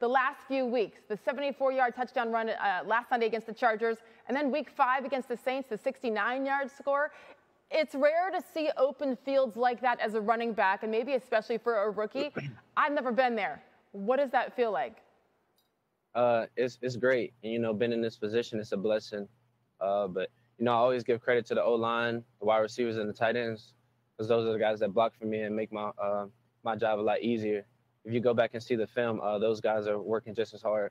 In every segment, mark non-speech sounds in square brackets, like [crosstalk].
the last few weeks. The 74 yard touchdown run uh, last Sunday against the Chargers, and then week five against the Saints, the 69 yard score. It's rare to see open fields like that as a running back, and maybe especially for a rookie. [clears throat] I've never been there. What does that feel like? Uh, it's it's great. And, you know, being in this position, it's a blessing. Uh, but you know, I always give credit to the O line, the wide receivers, and the tight ends, because those are the guys that block for me and make my uh, my job a lot easier. If you go back and see the film, uh, those guys are working just as hard.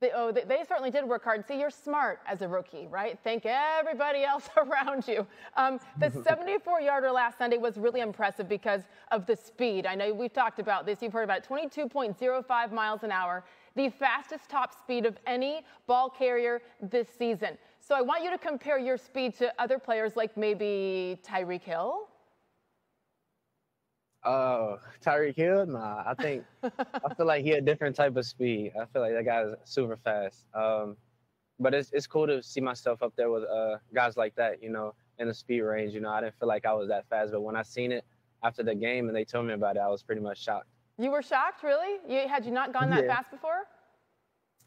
They, oh, they, they, certainly did work hard. See, you're smart as a rookie, right? Thank everybody else [laughs] around you. Um, the [laughs] 74 yarder last Sunday was really impressive because of the speed. I know we've talked about this. You've heard about 22.05 miles an hour, the fastest top speed of any ball carrier this season. So I want you to compare your speed to other players like maybe Tyreek Hill. Oh, Tyreek Hill? Nah, I think I feel like he a different type of speed. I feel like that guy's super fast. Um, but it's it's cool to see myself up there with uh, guys like that. You know, in the speed range. You know, I didn't feel like I was that fast, but when I seen it after the game and they told me about it, I was pretty much shocked. You were shocked, really? You had you not gone that yeah. fast before?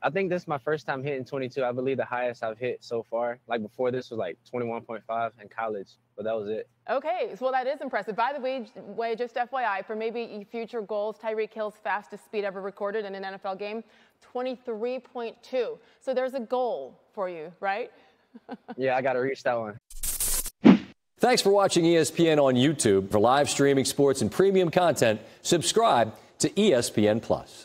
I think this is my first time hitting 22. I believe the highest I've hit so far. Like before this was like 21.5 in college, but that was it. Okay, well that is impressive. By the way, way just FYI, for maybe future goals, Tyreek Hill's fastest speed ever recorded in an NFL game, 23.2. So there's a goal for you, right? [laughs] yeah, I got to reach that one. Thanks for watching ESPN on YouTube. For live streaming sports and premium content, subscribe to ESPN Plus.